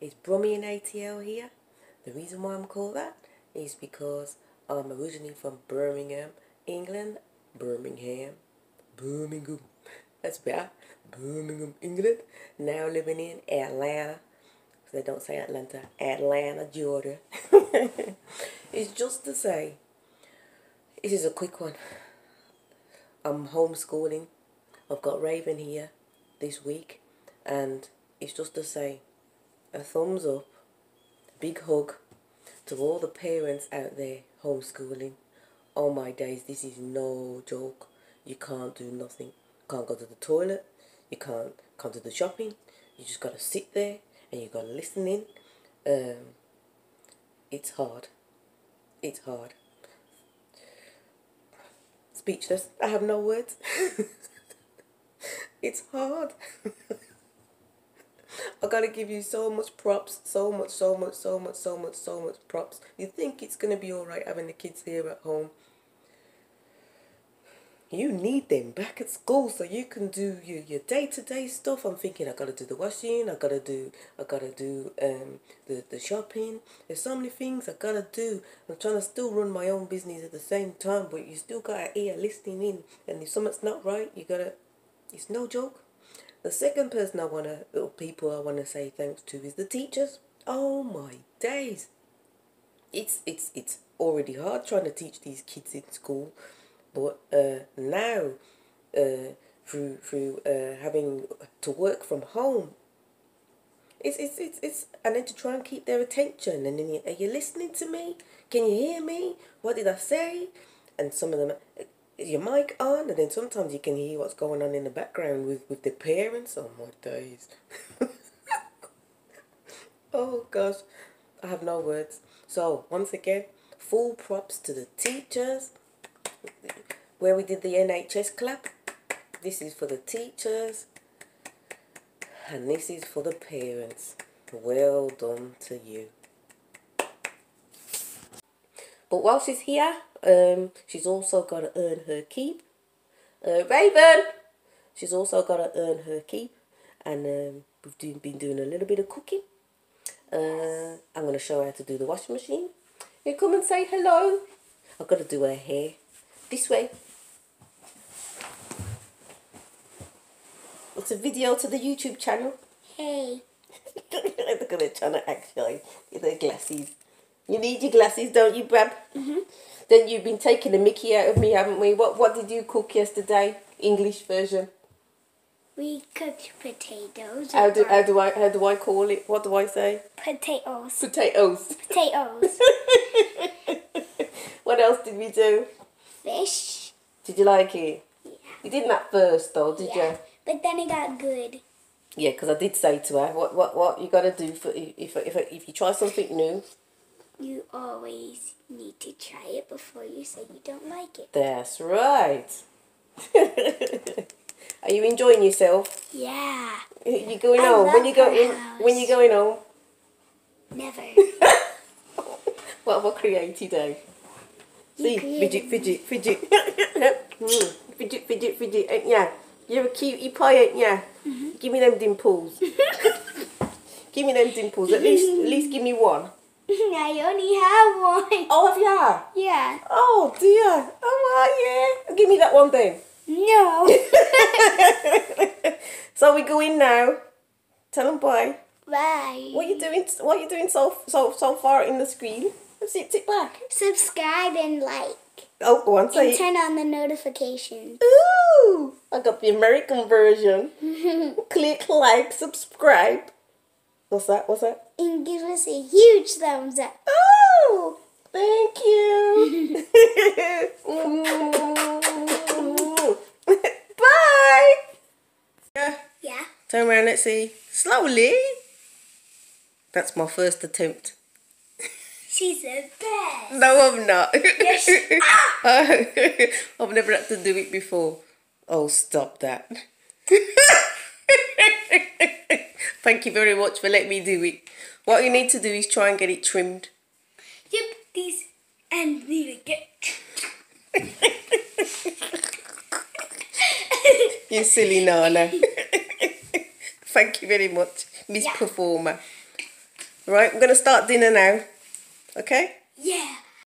It's Brummie ATL here. The reason why I'm called that is because I'm originally from Birmingham, England. Birmingham. Birmingham. That's better. Birmingham, England. Now living in Atlanta. So They don't say Atlanta. Atlanta, Georgia. it's just to say, this is a quick one. I'm homeschooling. I've got Raven here this week. And it's just to say, a thumbs up, a big hug to all the parents out there homeschooling. Oh my days, this is no joke. You can't do nothing. Can't go to the toilet. You can't come to the shopping. You just gotta sit there and you gotta listen in. Um, it's hard. It's hard. Speechless. I have no words. it's hard. I gotta give you so much props, so much, so much, so much, so much, so much props. You think it's gonna be alright having the kids here at home. You need them back at school so you can do your, your day-to-day stuff. I'm thinking I gotta do the washing, I gotta do I gotta do um the, the shopping. There's so many things I gotta do. I'm trying to still run my own business at the same time, but you still gotta ear listening in and if something's not right, you gotta it's no joke. The second person I wanna or people I wanna say thanks to is the teachers. Oh my days. It's it's it's already hard trying to teach these kids in school but uh, now, uh, through through uh, having to work from home, it's it's it's it's and then to try and keep their attention. And then you, are you listening to me? Can you hear me? What did I say? And some of them, your mic on? And then sometimes you can hear what's going on in the background with with the parents. Oh my days. oh gosh, I have no words. So once again, full props to the teachers where we did the NHS clap. This is for the teachers. And this is for the parents. Well done to you. But while she's here, um, she's also got to earn her keep. Uh, Raven! She's also got to earn her keep. And um, we've do, been doing a little bit of cooking. Uh, I'm going to show her how to do the washing machine. You come and say hello. I've got to do her hair. This way. It's a video to the YouTube channel. Hey. Look at trying to actually get her glasses. You need your glasses, don't you, Brab? Mm -hmm. Then you've been taking the mickey out of me, haven't we? What What did you cook yesterday? English version. We cooked potatoes. How do how do I how do I call it? What do I say? Potatoes. Potatoes. Potatoes. what else did we do? Fish. Did you like it? Yeah. You didn't at first though, did yeah. you? But then it got good. Yeah, because I did say to her, what what what you got to do for if if if you try something new. You always need to try it before you say you don't like it. That's right. Are you enjoying yourself? Yeah. You going I home? When you go in, house. when you going home? Never. what I created, eh? See, fidget, fidget, fidget. mm, fidget, fidget, fidget. Ain't ya? You're a cutie pie, ain't ya? Mm -hmm. Give me them dimples. give me them dimples. At least, at least give me one. I only have one. Oh, have ya? Yeah. Oh dear. Oh, well, yeah. Give me that one thing. No. so we go in now. Tell them bye. Bye. What are you doing? What are you doing so so so far in the screen? Sit sit back. Subscribe and like. Oh, go on, say and turn on the notifications. Ooh, I got the American version. Click like, subscribe. What's that? What's that? And give us a huge thumbs up. Oh, thank you. Bye. Yeah. Yeah. Turn around, let's see. Slowly. That's my first attempt. She's the best. No, I'm not. Yes. I've never had to do it before. Oh, stop that. Thank you very much for letting me do it. What you need to do is try and get it trimmed. Yep, these and need to get. you silly Nana. Thank you very much, Miss Yeah. Performer. Right, we're going to start dinner now. Okay?